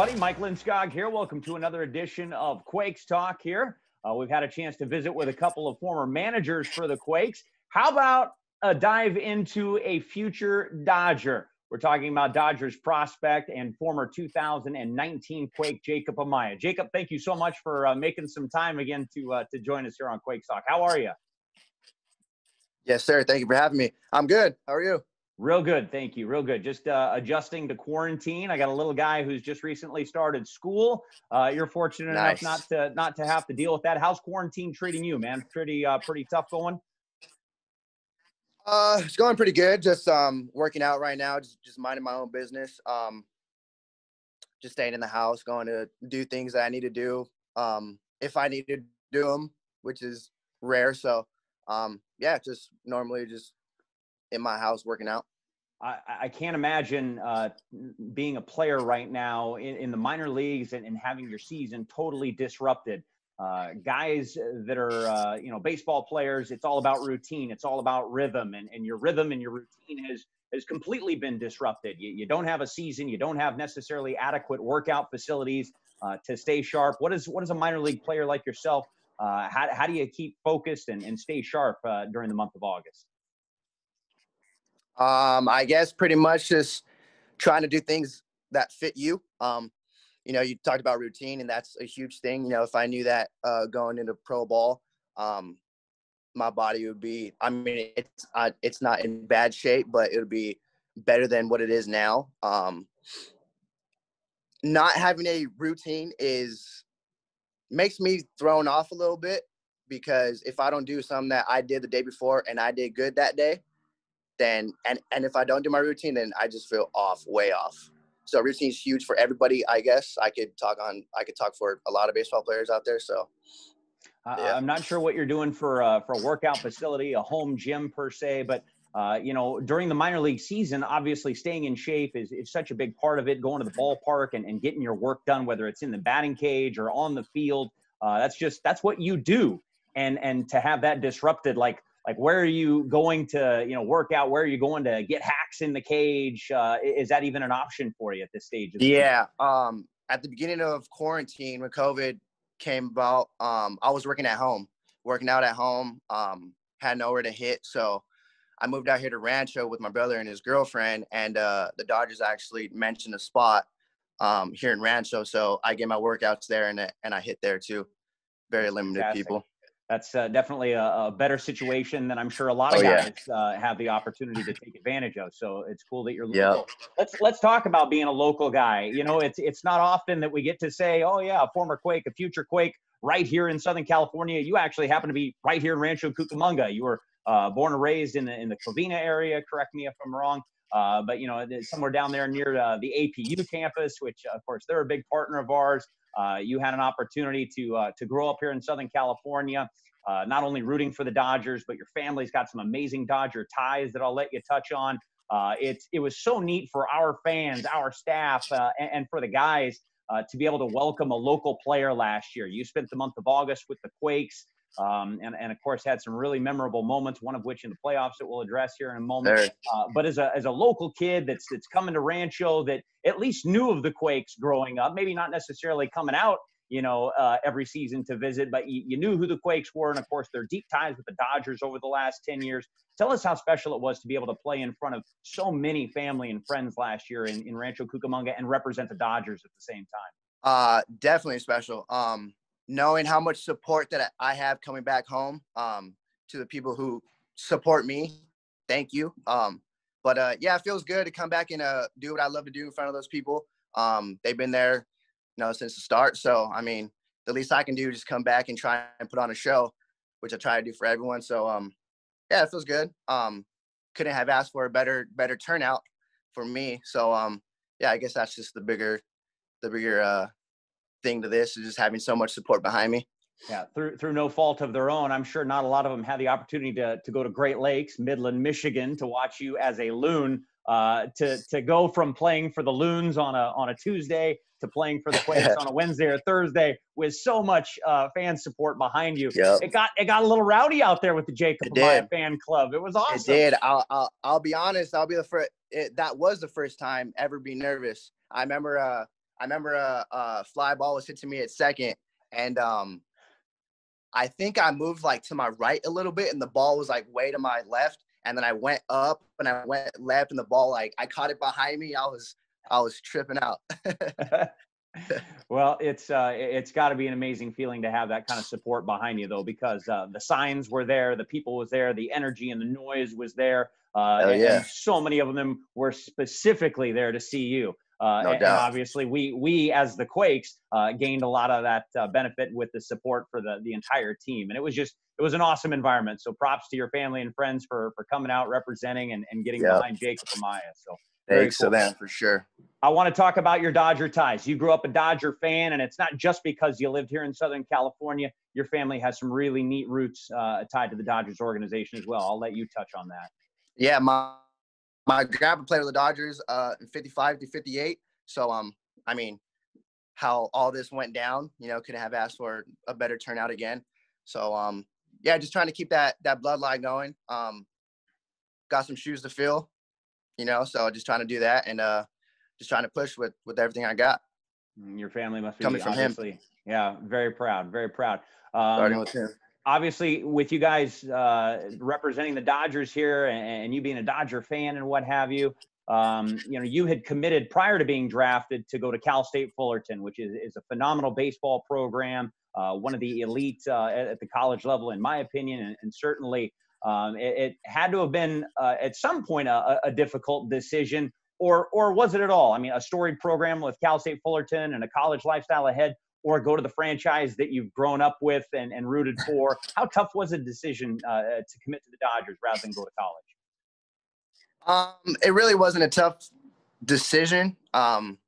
Everybody. Mike Lindskog here. Welcome to another edition of Quakes Talk here. Uh, we've had a chance to visit with a couple of former managers for the Quakes. How about a dive into a future Dodger? We're talking about Dodgers prospect and former 2019 Quake Jacob Amaya. Jacob, thank you so much for uh, making some time again to uh, to join us here on Quake Talk. How are you? Yes, sir. Thank you for having me. I'm good. How are you? Real good, thank you. Real good. Just uh, adjusting to quarantine. I got a little guy who's just recently started school. Uh, you're fortunate Nice. enough not to not to have to deal with that. How's quarantine treating you, man? Pretty uh, pretty tough going. Uh, it's going pretty good. Just um working out right now. Just just minding my own business. Um, just staying in the house, going to do things that I need to do. Um, if I need to do them, which is rare. So, um, yeah, just normally just in my house working out. I, I can't imagine uh, being a player right now in, in the minor leagues and, and having your season totally disrupted. Uh, guys that are, uh, you know, baseball players, it's all about routine. It's all about rhythm, and, and your rhythm and your routine has has completely been disrupted. You, you don't have a season. You don't have necessarily adequate workout facilities uh, to stay sharp. What is what is a minor league player like yourself? Uh, how, how do you keep focused and, and stay sharp uh, during the month of August? Um, I guess pretty much just trying to do things that fit you. Um, you know, you talked about routine, and that's a huge thing. You know, if I knew that uh, going into pro ball, um, my body would be. I mean, it's uh, it's not in bad shape, but it would be better than what it is now. Um, not having a routine is makes me thrown off a little bit because if I don't do something that I did the day before and I did good that day, then and and if I don't do my routine, then I just feel off, way off. So routine is huge for everybody. I guess I could talk on. I could talk for a lot of baseball players out there. So Uh, Yeah. I'm not sure what you're doing for uh, for a workout facility, a home gym per se, but uh, you know, during the minor league season, obviously staying in shape is, is such a big part of it. Going to the ballpark and, and getting your work done, whether it's in the batting cage or on the field, uh, that's just that's what you do. And and to have that disrupted, like like where are you going to you know work out? Where are you going to get hacks in the cage? Uh, is that even an option for you at this stage? Of yeah, um, at the beginning of quarantine when COVID came about, um, I was working at home, working out at home. Um, had nowhere to hit, so I moved out here to Rancho with my brother and his girlfriend, and uh, the Dodgers actually mentioned a spot um, here in Rancho, so I get my workouts there, and I- and I hit there too. Very limited Fantastic. people. That's uh, definitely a, a better situation than I'm sure a lot of Oh, yeah. guys uh, have the opportunity to take advantage of. So it's cool that you're Yeah. local. Let's let's talk about being a local guy. You know, it's it's not often that we get to say, oh yeah, a former Quake, a future Quake, right here in Southern California. You actually happen to be right here in Rancho Cucamonga. You were uh, born and raised in the in the Covina area. Correct me if I'm wrong. Uh, but you know, somewhere down there near uh, the APU campus, which of course they're a big partner of ours. Uh, you had an opportunity to uh, to grow up here in Southern California uh, not only rooting for the Dodgers, but your family's got some amazing Dodger ties that I'll let you touch on. Uh, it's it was so neat for our fans, our staff, uh, and, and for the guys uh, to be able to welcome a local player last year. You spent the month of August with the Quakes, um, and and of course had some really memorable moments. One of which in the playoffs that we'll address here in a moment. Uh, but as a as a local kid that's that's coming to Rancho that at least knew of the Quakes growing up, maybe not necessarily coming out, you know, uh, every season to visit, but you, you knew who the Quakes were, and of course their deep ties with the Dodgers over the last ten years. Tell us how special it was to be able to play in front of so many family and friends last year in, in Rancho Cucamonga and represent the Dodgers at the same time. Uh, definitely special. Um, knowing how much support that I have coming back home, um, to the people who support me, thank you. Um, but uh, yeah, it feels good to come back and uh, do what I love to do in front of those people. Um, they've been there, you know, since the start. So I mean, the least I can do is just come back and try and put on a show, which I try to do for everyone. So um, yeah, it feels good. Um, couldn't have asked for a better better turnout for me. So um, yeah, I guess that's just the bigger the bigger uh thing to this is just having so much support behind me. Yeah, through through no fault of their own. I'm sure not a lot of them had the opportunity to to go to Great Lakes, Midland, Michigan, to watch you as a loon. Uh, to to go from playing for the Loons on a on a Tuesday to playing for the Quakes on a Wednesday or Thursday with so much uh, fan support behind you. Yep. It got it got a little rowdy out there with the Jacob Amaya fan club. It was awesome. It did. I'll, I'll I'll be honest. I'll be the first. It, that was the first time ever being nervous. I remember. Uh, I remember a, a fly ball was hit to me at second, and um, I think I moved like to my right a little bit, and the ball was like way to my left, and then I went up and I went left, and the ball like I caught it behind me. I was I was tripping out. well, it's uh, it's got to be an amazing feeling to have that kind of support behind you, though, because uh, the signs were there, the people was there, the energy and the noise was there. Uh, oh, yeah. and so many of them were specifically there to see you. Uh, no and, doubt. obviously, we we as the Quakes uh, gained a lot of that uh, benefit with the support for the the entire team, and it was just it was an awesome environment. So props to your family and friends for for coming out, representing, and, and getting Yep. behind Jacob Amaya. So Thanks cool. to them for sure. I want to talk about your Dodger ties. You grew up a Dodger fan, and it's not just because you lived here in Southern California. Your family has some really neat roots uh, tied to the Dodgers organization as well. I'll let you touch on that. Yeah, my my grandpa played with the Dodgers uh, in 55 to 58. So um, I mean, how all this went down, you know, couldn't have asked for a better turnout again. So um, yeah, just trying to keep that that bloodline going. Um, got some shoes to fill, you know, so just trying to do that and uh, just trying to push with with everything I got. Mm, Your family must be Coming from him. yeah, very proud, very proud. Um, Starting with him. Obviously with you guys uh, representing the Dodgers here and, and you being a Dodger fan and what have you, um, you know, you had committed prior to being drafted to go to Cal State Fullerton, which is, is a phenomenal baseball program, uh, one of the elite uh, at, at the college level, in my opinion, and, and certainly um, it, it had to have been uh, at some point a, a difficult decision. Or, or was it at all? I mean, a storied program with Cal State Fullerton and a college lifestyle ahead or go to the franchise that you've grown up with and, and rooted for? How tough was the decision uh, to commit to the Dodgers rather than go to college? Um, it really wasn't a tough decision. Um,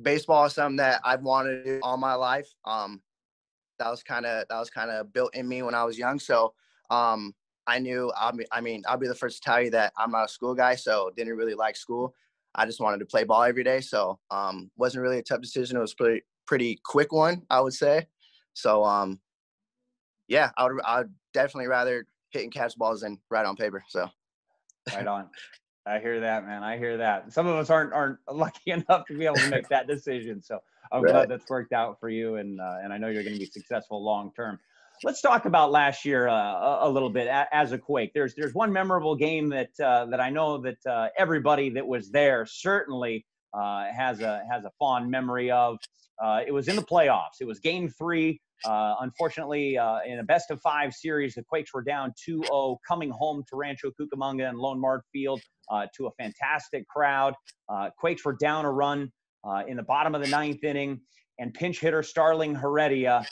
baseball is something that I've wanted to do all my life. Um, that was kind of that was kind of built in me when I was young. So um, I knew. I mean, I mean, I'll be the first to tell you that I'm not a school guy, so didn't really like school. I just wanted to play ball every day. So um, wasn't really a tough decision. It was pretty pretty quick one, I would say. So um, yeah, I would I'd definitely rather hit and catch balls than write on paper. So Right on. I hear that, man. I hear that. Some of us aren't aren't lucky enough to be able to make that decision. So I'm Right. glad that's worked out for you, and uh, and I know you're going to be successful long term. Let's talk about last year uh, a, a little bit a- as a Quake. There's there's one memorable game that uh, that I know that uh, everybody that was there certainly uh, has a has a fond memory of. Uh, it was in the playoffs. It was Game Three. Uh, unfortunately, uh, in a best of five series, the Quakes were down 2-0, coming home to Rancho Cucamonga and LoanMart Field uh, to a fantastic crowd. Uh, Quakes were down a run in the bottom of the ninth inning, and pinch hitter Starling Heredia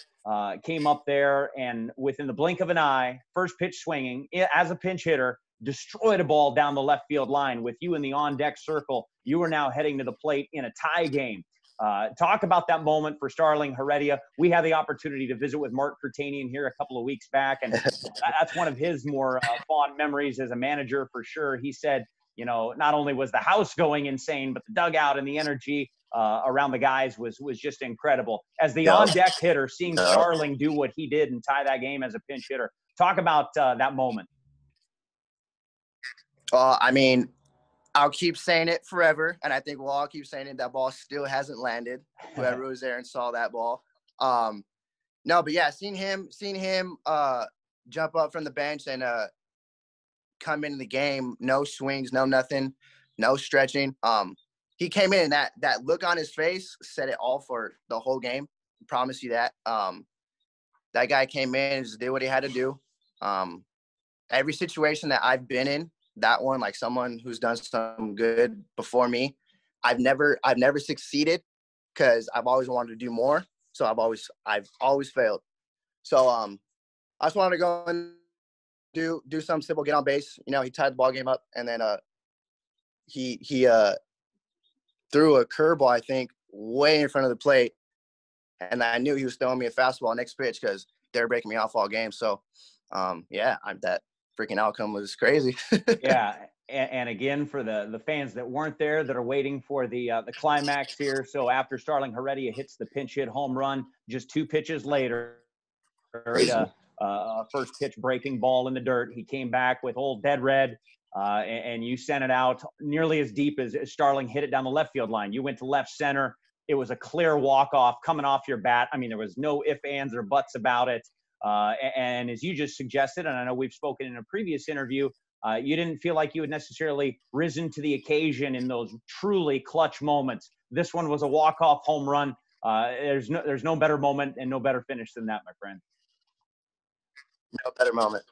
came up there and, within the blink of an eye, first pitch swinging as a pinch hitter, destroyed a ball down the left field line. With you in the on deck circle, you are now heading to the plate in a tie game. Uh, talk about that moment for Starling Heredia. We had the opportunity to visit with Mark Kertenian here a couple of weeks back, and that's one of his more uh, fond memories as a manager for sure. He said, you know, not only was the house going insane, but the dugout and the energy uh, around the guys was was just incredible. As the Yeah. on deck hitter, seeing Yeah. Starling do what he did and tie that game as a pinch hitter. Talk about uh, that moment. Uh, I mean, I'll keep saying it forever, and I think we'll all keep saying it. That ball still hasn't landed. Whoever was there and saw that ball. Um, no, but yeah, seeing him, seeing him uh, jump up from the bench and uh, come into the game, no swings, no nothing, no stretching. Um, he came in and that that look on his face said it all for the whole game. Promise you that. Um, that guy came in and just did what he had to do. Um, every situation that I've been in, that one, like someone who's done some good before me, I've never I've never succeeded because I've always wanted to do more. So I've always I've always failed. So um, I just wanted to go and do do some simple, get on base. You know, he tied the ball game up, and then uh, he he uh threw a curveball, I think, way in front of the plate, and I knew he was throwing me a fastball next pitch because they were breaking me off all game. So um, yeah, I'm that freaking outcome was crazy. yeah, and, and again for the the fans that weren't there that are waiting for the uh, the climax here. So after Starling Heredia hits the pinch hit home run, just two pitches later, Crazy. uh, uh, first pitch breaking ball in the dirt. He came back with old dead red. Uh, and, and you sent it out nearly as deep as, as Starling hit it down the left field line. You went to left center. It was a clear walk off coming off your bat. I mean, there was no ifs, ands, or buts about it. Uh, and as you just suggested, and I know we've spoken in a previous interview, uh, you didn't feel like you had necessarily risen to the occasion in those truly clutch moments. This one was a walk-off home run. Uh, there's no there's no better moment and no better finish than that, my friend. No better moment.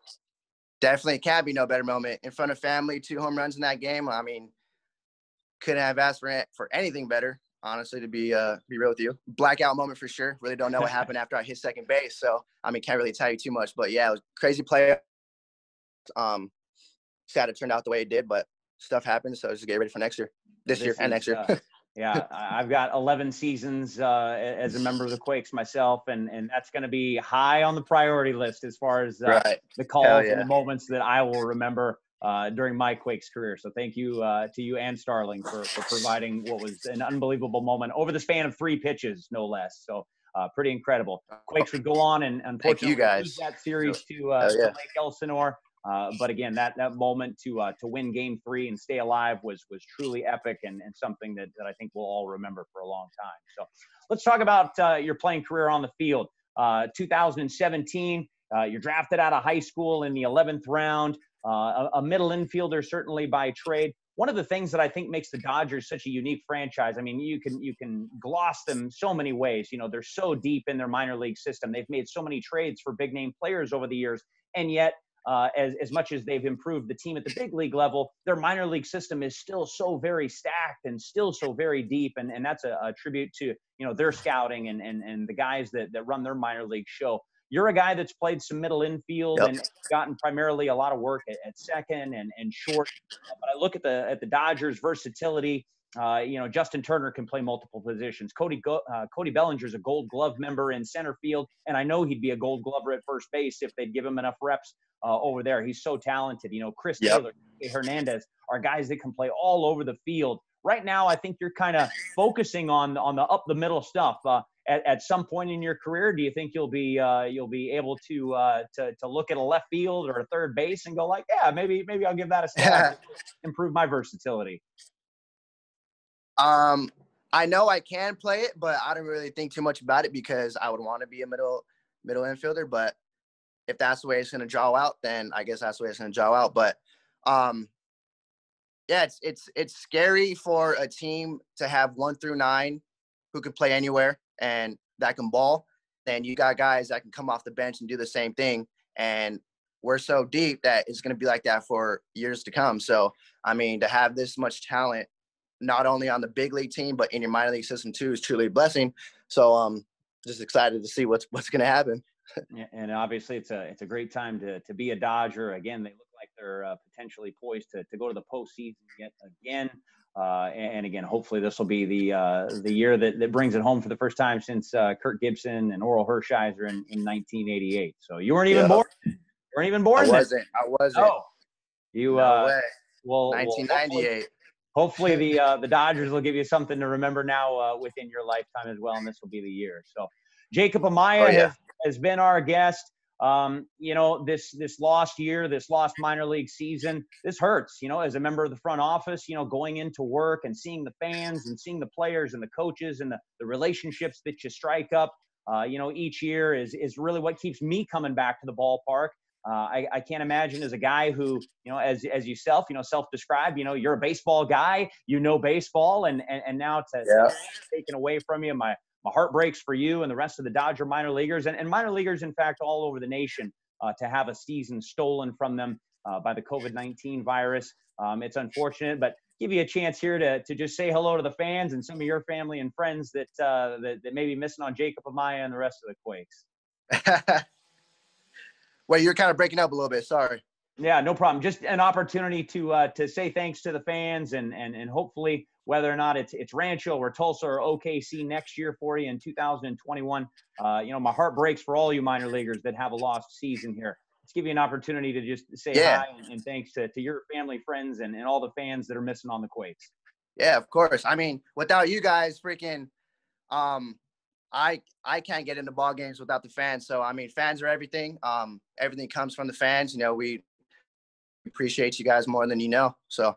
Definitely can't be no better moment in front of family. Two home runs in that game. I mean, couldn't have asked for for anything better. Honestly, to be uh be real with you, blackout moment for sure. Really don't know what happened after I hit second base, so I mean can't really tell you too much. But yeah, it was crazy play. Um, sad it turned out the way it did, but stuff happens. So just get ready for next year, this, this year, is, and next year. uh, yeah, I've got 11 seasons uh, as a member of the Quakes myself, and and that's going to be high on the priority list as far as uh, right. the calls yeah. and the moments that I will remember uh, during my Quakes career. So thank you uh, to you and Starling for, for providing what was an unbelievable moment over the span of three pitches, no less. So. Uh, pretty incredible. Quakes would go on and unfortunately you guys. that series to, uh, yeah. to Lake Elsinore. Uh, but again, that that moment to uh, to win Game Three and stay alive was was truly epic and, and something that, that I think we'll all remember for a long time. So let's talk about uh, your playing career on the field. Uh, 2017, uh, you're drafted out of high school in the 11th round. A, a, middle infielder, certainly by trade. One of the things that I think makes the Dodgers such a unique franchise. I mean, you can you can gloss them so many ways. You know, they're so deep in their minor league system. They've made so many trades for big name players over the years, and yet uh, as, as much as they've improved the team at the big league level, their minor league system is still so very stacked and still so very deep. And, and that's a, a tribute to, you know, their scouting and, and, and the guys that, that run their minor league show. You're a guy that's played some middle infield yep. and gotten primarily a lot of work at, at second and, and short. But I look at the at the Dodgers' versatility uh, you know, Justin Turner can play multiple positions. Cody Go- uh, Cody Bellinger is a Gold Glove member in center field, and I know he'd be a Gold Glover at first base if they'd give him enough reps uh, over there. He's so talented. You know, Chris yep. Taylor, Hernandez are guys that can play all over the field. Right now, I think you're kind of focusing on on the up the middle stuff. Uh, at, at some point in your career, do you think you'll be uh, you'll be able to, uh, to to look at a left field or a third base and go like, yeah, maybe maybe I'll give that a shot, improve my versatility. Um, I know I can play it, but I don't really think too much about it because I would want to be a middle middle infielder. But if that's the way it's going to draw out, then I guess that's the way it's going to draw out. But um, yeah, it's it's it's scary for a team to have one through nine who can play anywhere and that can ball. Then you got guys that can come off the bench and do the same thing. And we're so deep that it's going to be like that for years to come. So I mean, to have this much talent not only on the big league team but in your minor league system too is truly a blessing. So um, just excited to see what's what's going to happen. and obviously, it's a it's a great time to to be a Dodger. Again, they look like they're uh, potentially poised to to go to the postseason yet again. Uh, and, again, hopefully this will be the uh, the year that, that brings it home for the first time since uh, Kirk Gibson and Orel Hershiser in, in 1988. So you weren't even yeah. born. You weren't even born. I wasn't. I wasn't. Oh, you. No uh, way. Well, 1998. Well, hopefully the uh, the Dodgers will give you something to remember now uh, within your lifetime as well, and this will be the year. So, Jacob Amaya oh, yeah. has, has, been our guest. Um, you know, this this lost year, this lost minor league season, this hurts. You know, as a member of the front office, you know, going into work and seeing the fans and seeing the players and the coaches and the, the relationships that you strike up. Uh, you know, each year is is really what keeps me coming back to the ballpark. Uh, I, I, can't imagine as a guy who, you know, as as yourself, you know, self-described, you know, you're a baseball guy, you know baseball, and and, and now to, yeah. taken away from you, my my heart breaks for you and the rest of the Dodger minor leaguers and, and minor leaguers, in fact, all over the nation, uh, to have a season stolen from them uh, by the COVID-19 virus. Um, it's unfortunate, but give you a chance here to, to just say hello to the fans and some of your family and friends that, uh, that, that may be missing on Jacob Amaya and the rest of the Quakes. Wait, you're kind of breaking up a little bit. Sorry. Yeah, no problem. Just an opportunity to uh, to say thanks to the fans and and and hopefully whether or not it's it's Rancho or Tulsa or OKC next year for you in 2021. Uh, you know, my heart breaks for all you minor leaguers that have a lost season here. Let's give you an opportunity to just say yeah. hi and, and, thanks to, to your family, friends, and, and all the fans that are missing on the Quakes. Yeah, of course. I mean, without you guys, freaking, um, I I can't get into ball games without the fans. So I mean, fans are everything. Um, everything comes from the fans. You know, we appreciate you guys more than you know. So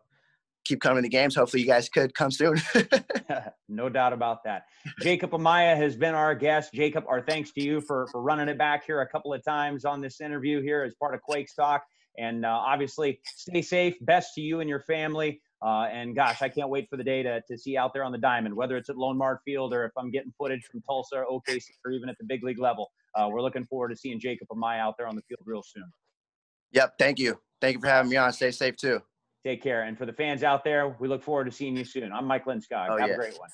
keep coming to games. Hopefully, you guys could come soon. no doubt about that. Jacob Amaya has been our guest. Jacob, our thanks to you for for running it back here a couple of times on this interview here as part of Quakes Talk. And uh, obviously, stay safe. Best to you and your family. Uh, and gosh, I can't wait for the day to, to see out there on the diamond, whether it's at LoanMart Field or if I'm getting footage from Tulsa, OKC, or even at the big league level. Uh, we're looking forward to seeing Jacob Amaya out there on the field real soon. Yep. Thank you. Thank you for having me on. Stay safe too. Take care. And for the fans out there, we look forward to seeing you soon. I'm Mike Lindskog. Oh, Have yeah. a great one.